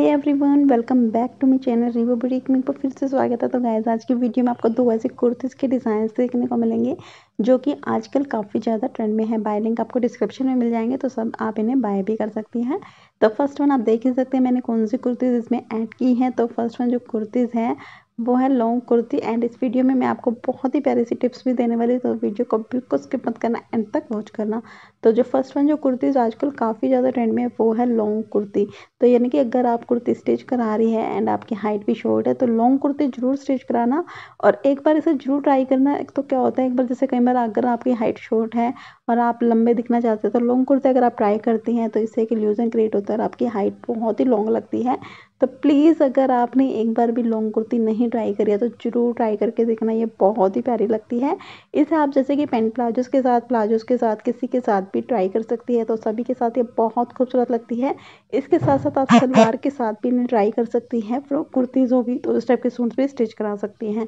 Hey everyone welcome back to my channel Rivo boutique में पर फिर से स्वागत है। तो गाइस आज की वीडियो में आपको दो ऐसे कुर्तीज़ के डिज़ाइन देखने को मिलेंगे, जो कि आजकल काफ़ी ज़्यादा ट्रेंड में है। बाय लिंक आपको डिस्क्रिप्शन में मिल जाएँगे तो सब आप इन्हें बाय भी कर सकती हैं। तो फ़र्स्ट वन आप देख ही सकते हैं, मैंने कौन सी कुर्तीज़ इसमें ऐड की हैं। तो फ़र्स्ट वन जो कुर्तीज़ है वो है लॉन्ग कुर्ती एंड इस वीडियो में मैं आपको बहुत ही प्यारी सी टिप्स भी देने वाली तो वीडियो को बिल्कुल स्किप मत करना एंड तक वॉच करना। तो जो फ़र्स्ट वन जो कुर्तीज़ आजकल काफ़ी ज़्यादा ट्रेंड में है, वो है लॉन्ग कुर्ती। तो यानी कि अगर आप कुर्ती स्टिच करा रही है एंड आपकी हाइट भी शॉर्ट है तो लॉन्ग कुर्ती ज़रूर स्टिच कराना, और एक बार इसे ज़रूर ट्राई करना। तो क्या होता है, एक बार जैसे कई बार अगर आपकी हाइट शॉर्ट है, और आप लंबे दिखना चाहते हैं तो लॉन्ग कुर्ते अगर आप ट्राई करती हैं तो इससे एक इल्यूजन क्रिएट होता है, और आपकी हाइट बहुत ही लॉन्ग लगती है। तो प्लीज़ अगर आपने एक बार भी लॉन्ग कुर्ती नहीं ट्राई करी है तो ज़रूर ट्राई करके देखना, ये बहुत ही प्यारी लगती है। इसे आप जैसे कि पेंट प्लाजोस के साथ प्लाजोस के साथ, किसी के साथ भी ट्राई कर सकती है तो सभी के साथ ये बहुत खूबसूरत लगती है। इसके साथ साथ आप सलवार के साथ भी इन्हें ट्राई कर सकती हैं, फ्रॉक कुर्तीज़ होगी तो उस टाइप के सूट भी स्टिच करा सकती हैं।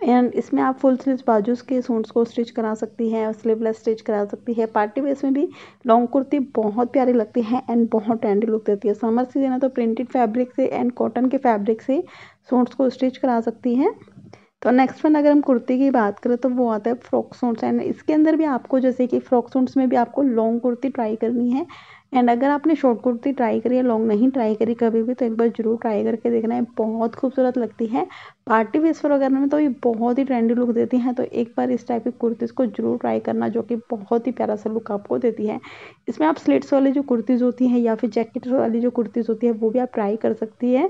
एंड इसमें आप फुल स्लीव बाजूस के सूट्स को स्टिच करा सकती हैं स्लीवलेस स्टिच करा सकती है। पार्टी वेयर में भी लॉन्ग कुर्ती बहुत प्यारी लगती है एंड बहुत ट्रेंडी लुक देती है। समर सीज़न है तो प्रिंटेड फैब्रिक से एंड कॉटन के फैब्रिक से सूट्स को स्टिच करा सकती हैं। तो नेक्स्ट वन अगर हम कुर्ती की बात करें तो वो आता है फ्रॉक सूट्स एंड इसके अंदर भी आपको जैसे कि फ्रॉक सूट्स में भी आपको लॉन्ग कुर्ती ट्राई करनी है। एंड अगर आपने शॉर्ट कुर्ती ट्राई करी है लॉन्ग नहीं ट्राई करी कभी भी तो एक बार ज़रूर ट्राई करके देखना है बहुत खूबसूरत लगती है। पार्टी वेस्ट वगैरह में तो ये बहुत ही ट्रेंडी लुक देती हैं तो एक बार इस टाइप की कुर्तीज़ को ज़रूर ट्राई करना, जो कि बहुत ही प्यारा सा लुक आपको देती है। इसमें आप स्लिट्स वाली जो कुर्तीज़ होती हैं या फिर जैकेट वाली जो कुर्तीज़ होती है, वो भी आप ट्राई कर सकती है।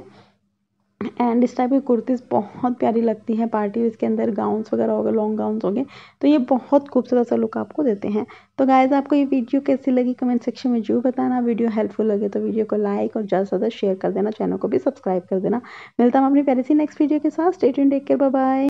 एंड इस टाइप की कुर्तीज़ बहुत प्यारी लगती हैं पार्टी इसके अंदर गाउन्स वगैरह हो गए लॉन्ग गाउन्स हो गए तो ये बहुत खूबसूरत सा लुक आपको देते हैं। तो गाइज़ आपको ये वीडियो कैसी लगी कमेंट सेक्शन में ज़रूर बताना। वीडियो हेल्पफुल लगे तो वीडियो को लाइक और ज़्यादा से ज़्यादा शेयर कर देना चैनल को भी सब्सक्राइब कर देना। मिलता हूँ अपनी प्यारी सी नेक्स्ट वीडियो के साथ। State take care bye